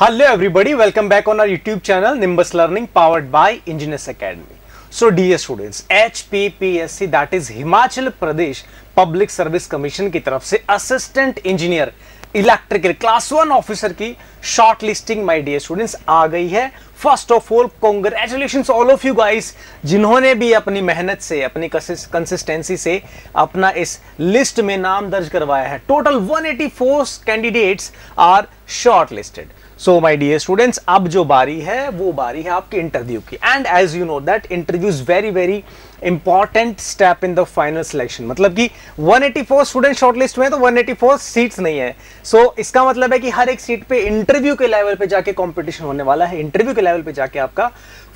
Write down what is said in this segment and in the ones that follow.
Hello everybody welcome back on our YouTube channel Nimbus Learning powered by Engineers Academy so dear students see that is Himachal Pradesh Public Service Commission की तरफ़ से assistant engineer electrical class one officer की short listing my dear students आ गई है। First of all congratulation all of you guys जिन्होंने भी अपनी मेहनत से, अपनी कंसिस्टेंसी से अपना इस लिस्ट में नाम दर्ज करवाया है। Total 184 candidates are short listed so my dear students अब जो बारी है वो बारी है आपके इंटरव्यू की। And as you know that interview is very very important step in the final selection मतलब कि 184 स्टूडेंट शॉर्टलिस्ट में तो 184 सीट्स नहीं है। सो so, इसका मतलब है कि हर एक सीट पे इंटरव्यू के लेवल पे जाके कंपटीशन होने वाला है। इंटरव्यू के लेवल पे जाके आपका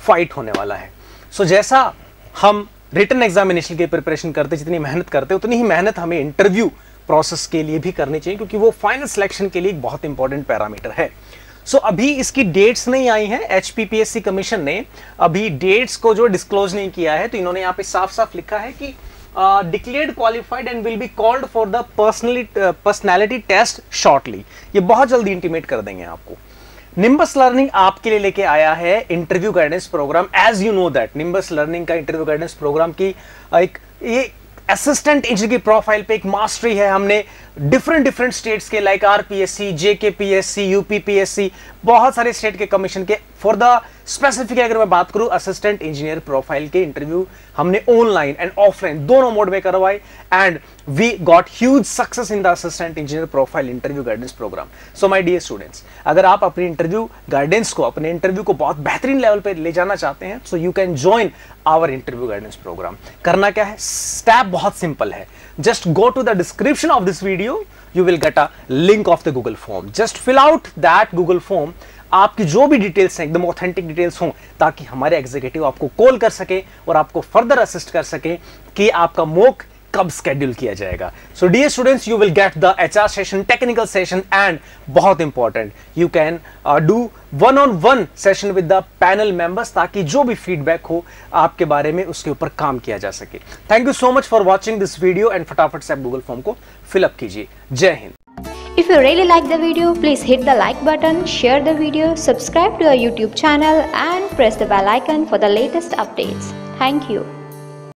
फाइट होने वाला है। सो so, जैसा हम रिटर्न एग्जामिनेशन की प्रिपरेशन करते जितनी मेहनत करते उतनी ही मेहनत हमें इंटरव्यू प्रोसेस के लिए भी करनी चाहिए क्योंकि वो फाइनल सिलेक्शन के लिए एक बहुत इंपॉर्टेंट पैरामीटर है। सो so, अभी इसकी डेट्स नहीं आई हैं। एच कमीशन ने अभी डेट्स को जो डिस्क्लोज नहीं किया है तो इन्होंने यहाँ पे साफ़ साफ़ लिखा है कि declared qualified and will be called for the personally personality test shortly ये बहुत जल्दी इंटीमेट कर देंगे आपको। निम्बस लर्निंग आपके लिए लेके आया है interview guidance programme as you know that Nimbus Learning का इंटरव्यू गाइडेंस प्रोग्राम की एक ये असिस्टेंट इंजीनियर की प्रोफ़ाइल पे एक मास्टरी है हमने। डिफरेंट डिफरेंट स्टेट्स के लाइक आरपीएससी जेकेपीएससी यूपीपीएससी बहुत सारे स्टेट के कमीशन के फॉर द स्पेसिफिक अगर मैं बात करूँ असिस्टेंट इंजीनियर प्रोफ़ाइल के इंटरव्यू हमने ऑनलाइन एंड ऑफलाइन दोनों मोड में करवाए and we got huge success in the assistant engineer profile interview guidance program so my dear students अगर आप अपनी इंटरव्यू गाइडेंस को, अपने इंटरव्यू को बहुत बेहतरीन लेवल पर ले जाना चाहते हैं so you can join our interview guidance program करना क्या है? स्टेप बहुत सिंपल है. Just go to the description of this video you will get a link of the Google form just fill out that Google form आपकी जो भी details हैं, एकदम ऑथेंटिक डिटेल्स हों, ताकि हमारे एग्जीक्यूटिव आपको कॉल कर सके और आपको फर्दर असिस्ट कर सके कि आपका मोक कब स्केड्यूल किया जाएगा। So dear students you will get the H R session technical session and बहुत important you can do one on one session with the panel members ताकि जो भी फीडबैक हो आपके बारे में उसके ऊपर काम किया जा सके। Thank you so much for watching this video and फटाफट से आप गूगल फॉर्म को फिलअप कीजिए। जय Hind. If you really like the video, please hit the like button, share the video, subscribe to our YouTube channel and press the bell icon for the latest updates. Thank you.